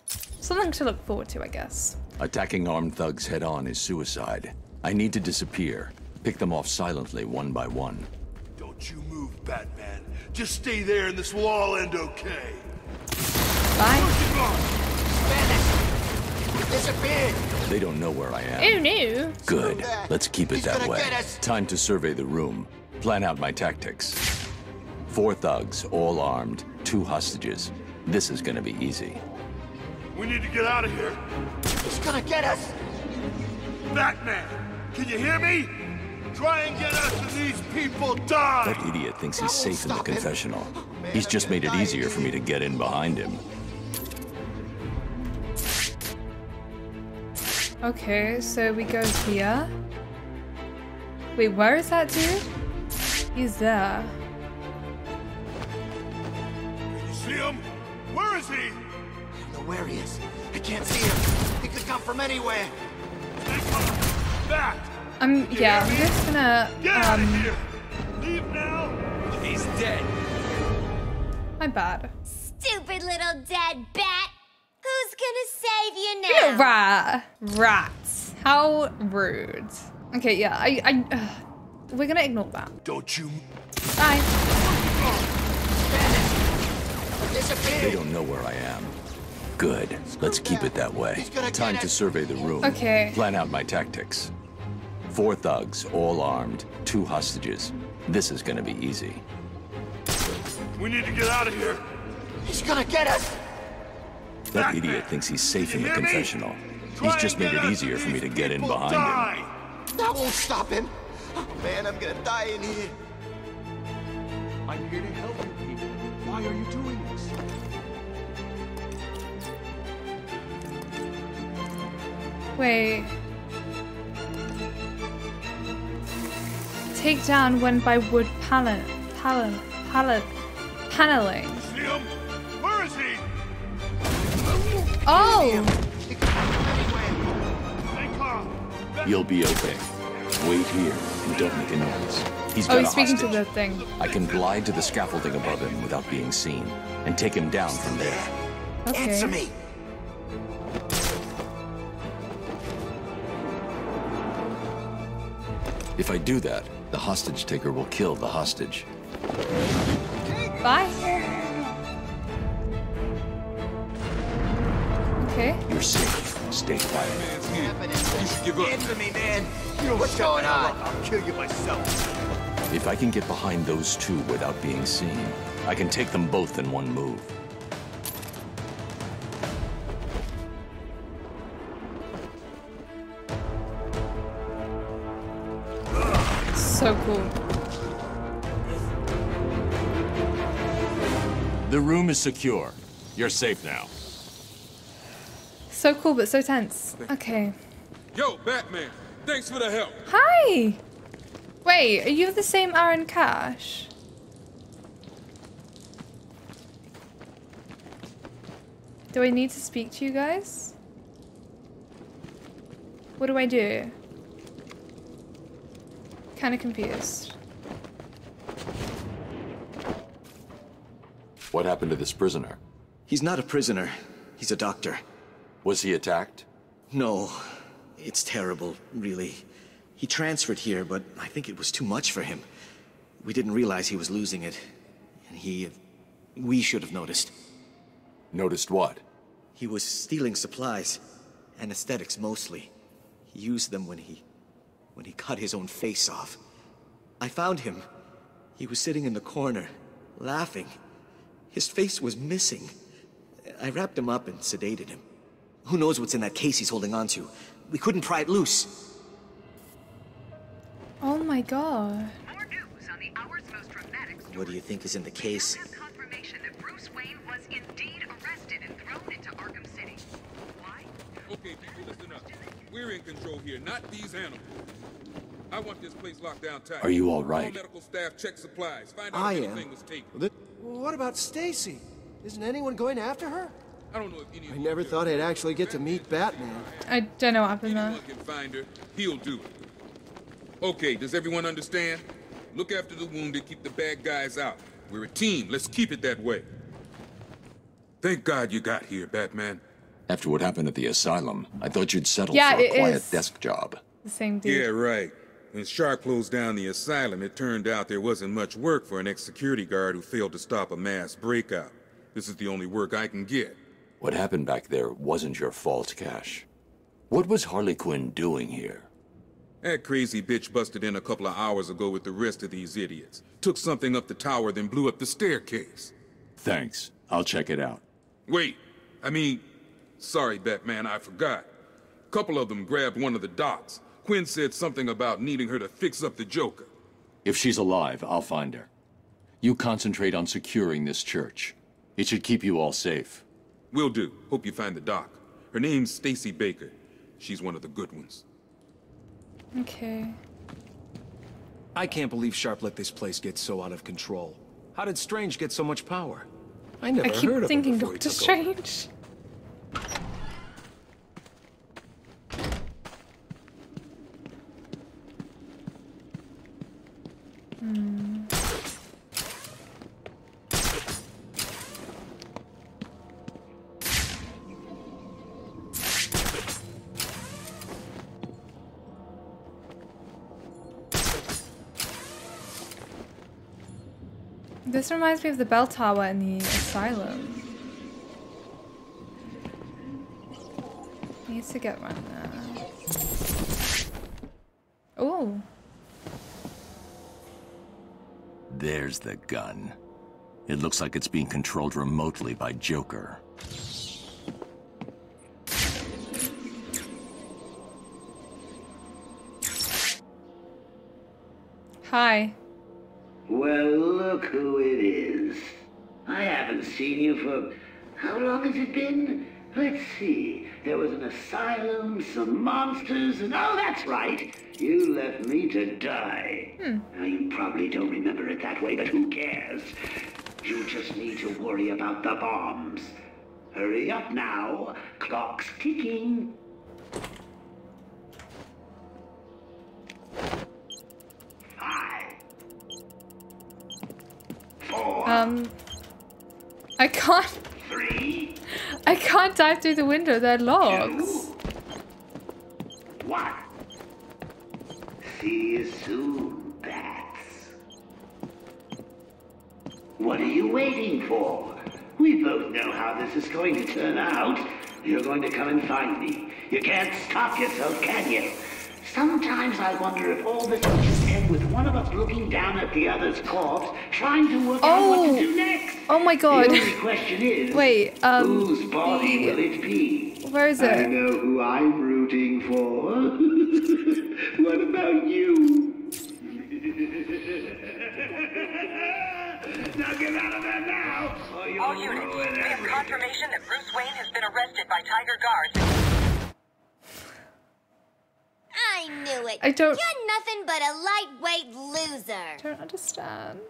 Something to look forward to, I guess.
Attacking armed thugs head on is suicide. I need to disappear. Pick them off silently, one by one.
Don't you move, Batman. Just stay there and this will all end okay.
Disappeared.
They don't know where I am.
Oh no!
Good. Let's keep it
He's
that way. Time to survey the room. Plan out my tactics. Four thugs, all armed, two hostages. This is gonna be easy.
We need to get out of here.
He's gonna get us.
Batman, can you hear me? Try and get us and these people die.
That idiot thinks he's safe in the confessional. He's just made it easier for me to get in behind him.
Okay, so we go here. Wait, where is that dude? He's there.
Can you see him? Where is he?
I don't know where he is. I can't see him. He could come from anywhere.
Back!
I'm yeah, I'm just gonna
Get out of
um
here! Leave now! He's dead.
my bad.
Stupid little dead bat! Who's gonna save you now?
Little rat. Rats. How rude. Okay, yeah, I I uh, we're gonna ignore that.
Don't you?
Bye.
They don't know where I am. Good. Let's keep it that way. Time to survey the room.
Okay.
Plan out my tactics. Four thugs, all armed, two hostages. This is gonna be easy.
We need to get out of here.
He's gonna get us.
That idiot thinks he's safe in the
hear me?
confessional.
Try
He's just made it easier for me to get in
people
behind him.
That won't stop him. Oh, man, I'm gonna die in here.
I'm here to help you people. Why are you doing this?
Wait. Take down when by wood pallet pallet pallet paneling.
See him? Where is he?
Oh!
Hey, Carl.
You'll be okay. Wait here and don't make a noise. He's
Oh,
got
he's
a
speaking to
hostage.
the thing.
I can glide to the scaffolding above him without being seen and take him down from there.
Okay.
Answer me.
If I do that, the hostage taker will kill the hostage.
Bye. Okay.
You're safe. Stay quiet.
You should give up.
Answer me, man. What's going on?
I'll kill you myself.
If I can get behind those two without being seen, I can take them both in one move.
So cool.
The room is secure. You're safe now.
So cool, but so tense. Okay.
Yo, Batman, thanks for the help.
Hi! Wait, are you the same Aaron Cash? Do I need to speak to you guys? What do I do? Kind of confused.
What happened to this prisoner?
He's not a prisoner. He's a doctor.
Was he attacked?
No. It's terrible, really. He transferred here, but I think it was too much for him. We didn't realize he was losing it. And he... We should have noticed.
Noticed what?
He was stealing supplies. Anesthetics, mostly. He used them when he... when he cut his own face off. I found him. He was sitting in the corner, laughing. His face was missing. I wrapped him up and sedated him. Who knows what's in that case he's holding onto? We couldn't pry it loose.
Oh my god.
What do you think is in the case?
Okay, people, listen up. We're in control here, not these animals. I want this place locked down tight.
Are you all right?
All medical staff check supplies. Find out
I
if
am.
was taken.
Well, what about Stacy? Isn't anyone going after her?
I don't know if any
I never thought I'd actually get to meet Batman.
I don't know what happened there.
can find her. He'll do it. Okay, does everyone understand? Look after the wounded, keep the bad guys out. We're a team. Let's keep it that way. Thank God you got here, Batman.
After what happened at the asylum, I thought you'd settle
Yeah,
for a quiet desk job.
The same dude.
Yeah, right. When Sharp closed down the asylum, it turned out there wasn't much work for an ex-security guard who failed to stop a mass breakout. This is the only work I can get.
What happened back there wasn't your fault, Cash. What was Harley Quinn doing here?
That crazy bitch busted in a couple of hours ago with the rest of these idiots. Took something up the tower, then blew up the staircase.
Thanks. I'll check it out.
Wait, I mean, sorry, Batman, I forgot. A couple of them grabbed one of the dots. Quinn said something about needing her to fix up the Joker.
If she's alive, I'll find her. You concentrate on securing this church. It should keep you all safe.
Will do. Hope you find the doc. Her name's Stacy Baker. She's one of the good ones.
Okay.
I can't believe Sharp let this place get so out of control. How did Strange get so much power? I never
I keep
heard of
thinking
him before he
Doctor
took over.
Hmm. This reminds me of the bell tower in the asylum. Needs to get one there. Oh,
There's the gun. It looks like it's being controlled remotely by Joker.
hi.
Well, look who it is. I haven't seen you for... How long has it been? Let's see. There was an asylum, some monsters, and... Oh, that's right. You left me to die. Now, you probably don't remember it that way, but who cares? You just need to worry about the bombs. Hurry up now. Clock's ticking. Five. Four.
Um, I can't.
Three.
I can't dive through the window. They're locked.
One. See you soon, bats. What are you waiting for? We both know how this is going to turn out. You're going to come and find me. You can't stop yourself, can you? Sometimes I wonder if all this will just end with one of us looking down at the other's corpse, trying to work out what to do next.
Oh my god.
The only question is,
Wait, um.
whose body will it be?
Where is it?
I know who I'm rooting for. [LAUGHS] what about you? now get out of there now! Or
All units, we have
everything.
confirmation that Bruce Wayne has been arrested by Tyger Guards.
I knew it.
I don't-
You're nothing but a lightweight loser.
I Don't understand.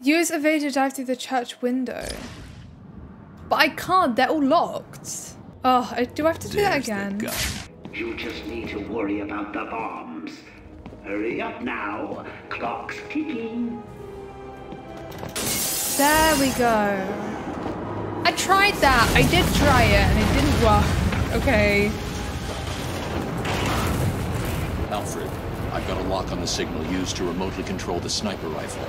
Use evade to dive through the church window. But I can't. They're all locked. Oh, I, do I have to do that
There's the
again?
You just need to worry about the bombs. Hurry up now. Clock's ticking.
There we go. I tried that. I did try it and it didn't work. Okay.
Alfred, I've got a lock on the signal used to remotely control the sniper rifle.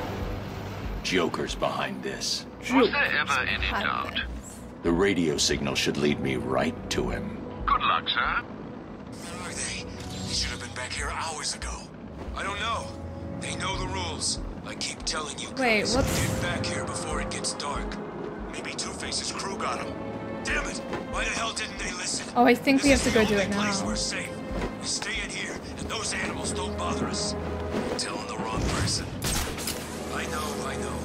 Joker's behind this.
Was there ever any doubt?
The radio signal should lead me right to him.
Good luck, sir.
Back here hours ago. I don't know. They know the rules. I keep telling you
Wait,
guys,
what's-
get back here before it gets dark. Maybe Two-Face's crew got him. Damn it! Why the hell didn't they listen?
Oh, I think we have to go do it
only place
now.
We're safe. We stay in here, and those animals don't bother us. You're telling the wrong person. I know, I know.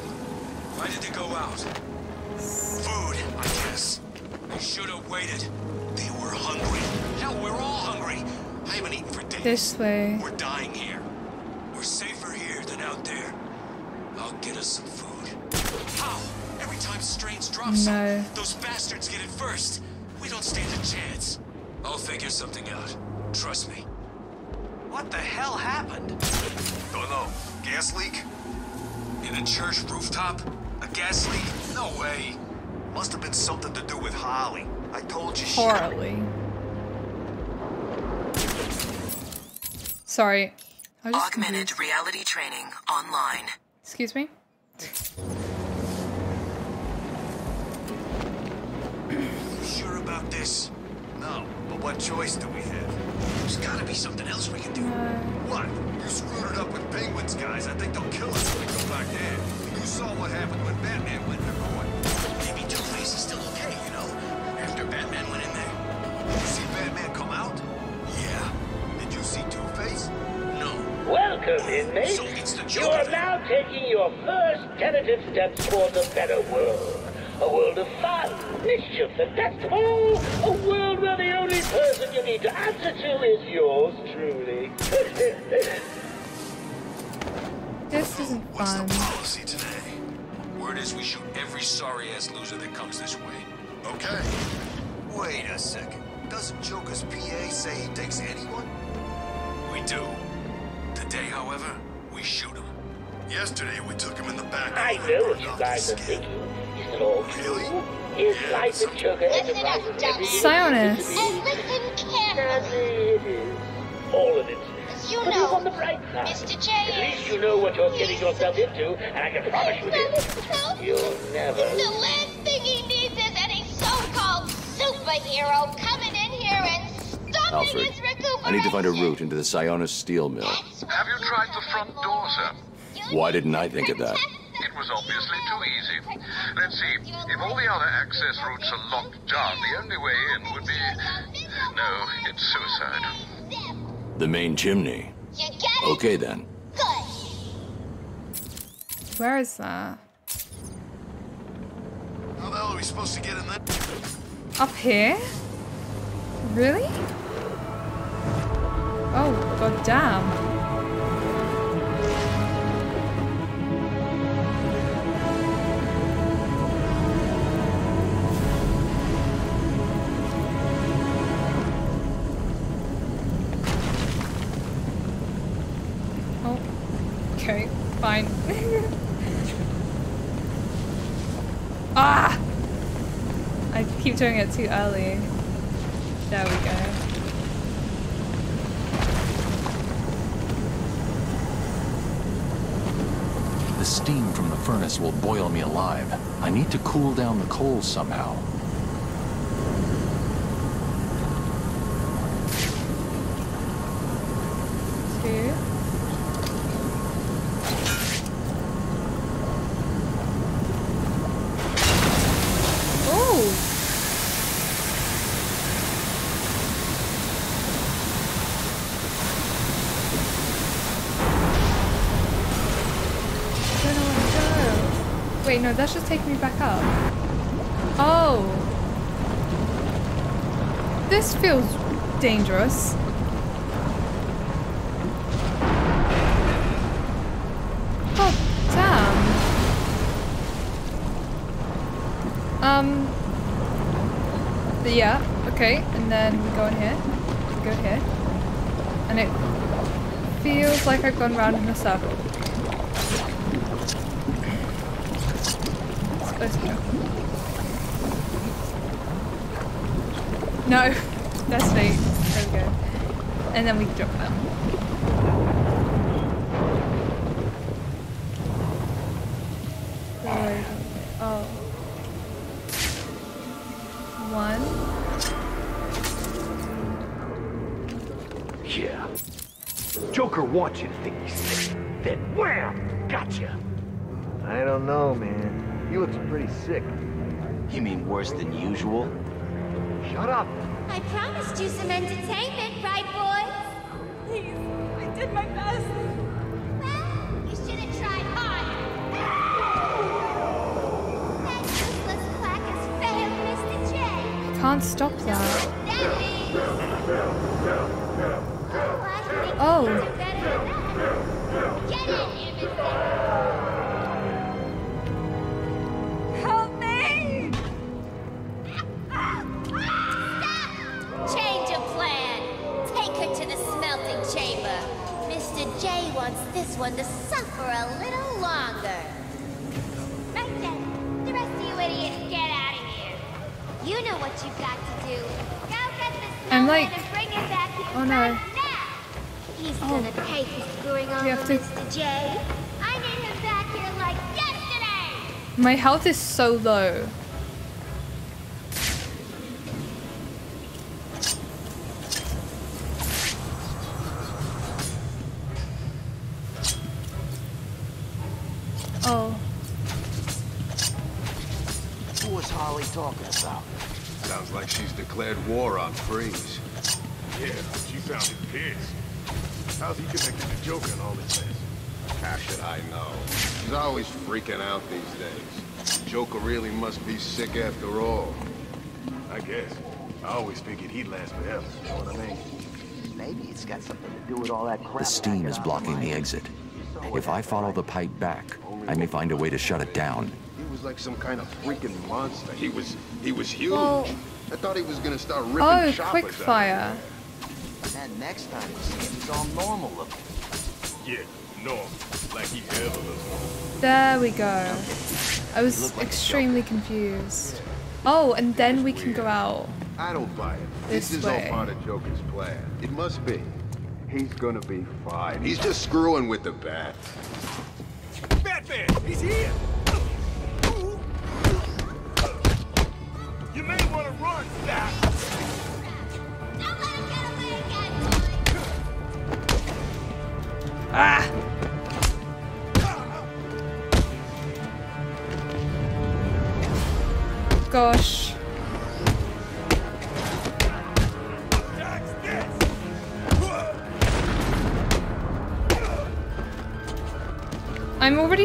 Why did they go out? Food, I guess. They should have waited. They were hungry. Hell, we're all hungry. I haven't eaten for days.
This way.
We're dying here. We're safer here than out there. I'll get us some food. How? Every time Strange drops
No.
those bastards get it first. We don't stand a chance. I'll figure something out. Trust me. What the hell happened? Don't know. Gas leak? In a church rooftop? A gas leak? No way. Must have been something to do with Holly. I told you she...
Harley. Sorry. I just
Augmented
confused.
reality training online.
Excuse me?
You sure about this? No, but what choice do we have? There's gotta be something else we can do. What? You screwed it up with Penguin's, guys. I think they'll kill us if we go back there. You saw what happened when Batman went
Welcome, inmates.
So it's the
You are now taking your first tentative steps towards a better world. A world of fun, mischief, and best of all, a world where the only person you need to answer to is yours truly. [LAUGHS]
This isn't fun.
What's the policy today? Word is we shoot every sorry-ass loser that comes this way. Okay. Wait a second. Doesn't Joker's PA say he takes anyone? We do. Today, however, we shoot him. Yesterday, we took him in the back.
I know what you guys are thinking. Is it all true? Is life in Sugar Enterprises every
Sionis.
And listen carefully.
It is. All of it.
You
But
know,
on the bright side.
Mr. J
At least you know what you're getting yourself into, and I can promise you this. You'll never.
The last thing he needs is any so-called superhero coming in here and stopping
Alfred,
his recuperation.
I need to find a route into the Sionis steel mill.
Have you tried the front door, sir?
Why didn't I think of that?
It was obviously too easy. Let's see. If all the other access routes are locked down, the only way in would be. No, it's suicide.
The main chimney. Okay then.
Where is that?
How the hell are we supposed to get in there?
Up here? Really? Oh, god damn. Oh, okay, fine. [LAUGHS] ah! I keep doing it too early. There we go.
The steam from the furnace will boil me alive. I need to cool down the coals somehow.
Two. Oh! I don't know where to go. Wait, no, that's just taking me back up. Oh. This feels dangerous. Oh, damn. Um. Yeah, okay, and then we go in here. We go here. And it feels like I've gone round in a circle. To go. No, [LAUGHS] that's me. There we go. And then we drop them. Right. Oh. One.
Yeah. Joker wants you to think he's sick. Then wham! Gotcha!
I don't know, man. He looks pretty sick.
You mean worse than usual?
Shut up!
I promised you some entertainment, right, boys? Please, I did my best. Well, you should have tried harder. That useless quack has failed, Mr. J.
Can't stop that.
That means... Oh, I think
Oh.
better than that. Get in here, Mr. wants this one to suffer a little longer. Right then. The rest of you idiots get out of here. You know what you've got to do. Go get
I'm like-
and bring him back here
Oh no.
He's oh. gonna pay for screwing over
have to-
Mr. J. I need him back here like yesterday.
My health is so low. Oh.
Who was Holly talking about?
Sounds like she's declared war on Freeze.
Yeah, she sounded pissed. How's he connected to Joker and all this mess?
How should I know? She's always freaking out these days. Joker really must be sick after all.
I guess. I always figured he'd last forever. You know what I mean?
Maybe it's got something to do with all that crap.
The steam is blocking the exit. If I follow the pipe back, I may find a way to shut it down.
He was like some kind of freaking monster. He was he was huge.
Well-
I thought he was gonna start ripping
Oh,
choppers
quick
out.
fire.
And next time we see him, he's all normal looking.
Yeah, normal. Like he ever looked.
There we go. I was extremely confused. Oh, and then we can go out.
I don't buy it.
This
This, is
way.
all part of Joker's plan. It must be. He's gonna be fine. He's just screwing with the bat.
Batman, he's here.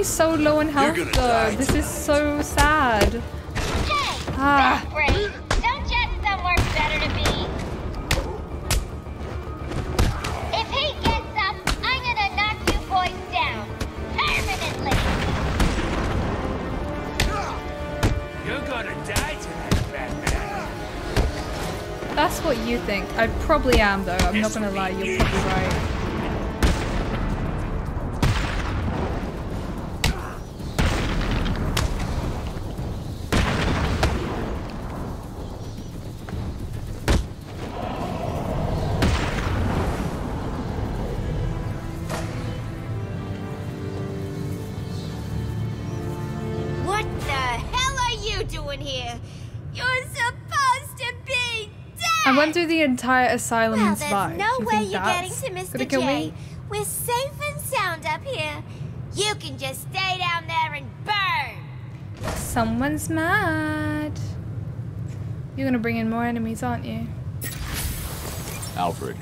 I'm so low in health
gonna
though.
die
This is so sad. Ah.
Don't you have somewhere better to be? If he gets up, I'm gonna knock you boys down. Permanently.
You're gonna die tonight, Batman.
That's what you think. I probably am though. I'm not gonna lie, you're probably right. Entire asylum
Well,
and
there's no
You
way you're getting to Mr. J.
me?
We're safe and sound up here. You can just stay down there and burn.
Someone's mad. You're gonna bring in more enemies, aren't you?
Alfred,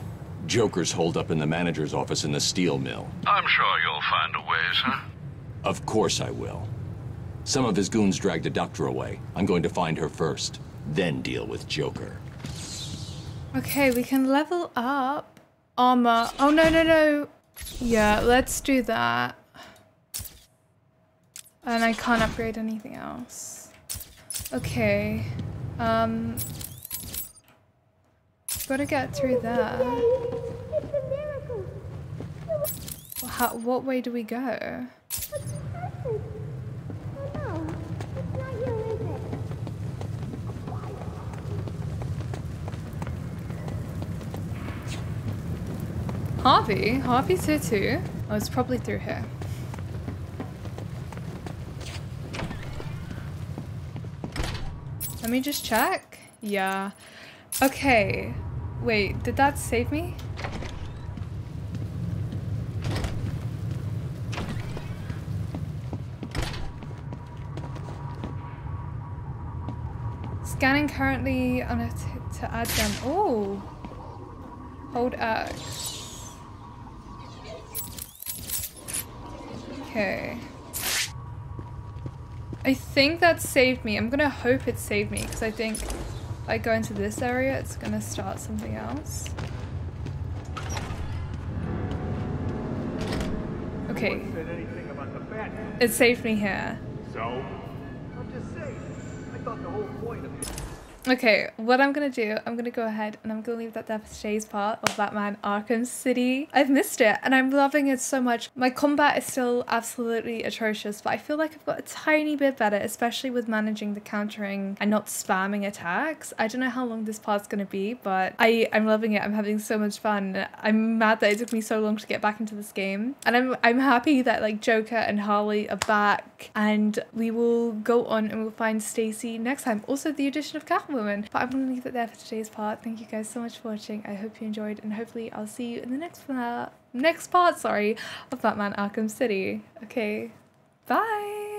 Joker's holed up in the manager's office in the steel mill.
I'm sure you'll find a way, sir. [LAUGHS]
Of course I will. Some of his goons dragged the doctor away. I'm going to find her first, then deal with Joker.
Okay, we can level up armor. Oh no no no. Yeah, let's do that. And I can't upgrade anything else. Okay. Um. Gotta get through that. How, what way do we go? Harvey? Harvey's here too. Oh, it's probably through here. Let me just check. Yeah. Okay. Wait, did that save me? Scanning currently on it to add them. Oh. Hold X. Okay. I think that saved me. I'm gonna hope it saved me because I think I go into this area, it's gonna start something else. Okay. It saved me here.
So? I'm just saying. I thought the whole point of it.
Okay, what I'm gonna do, I'm gonna go ahead and I'm gonna leave that there for today's part of Batman Arkham City. I've missed it and I'm loving it so much. My combat is still absolutely atrocious, but I feel like I've got a tiny bit better, especially with managing the countering and not spamming attacks. I don't know how long this part's gonna be, but I, I'm loving it. I'm having so much fun. I'm mad that it took me so long to get back into this game. And I'm I'm happy that like Joker and Harley are back and we will go on and we'll find Stacy next time. Also the addition of Catwoman. Woman but I'm gonna leave it there for today's part. Thank you guys so much for watching. I hope you enjoyed and hopefully I'll see you in the next uh, next part, sorry, of Batman Arkham City. Okay. Bye.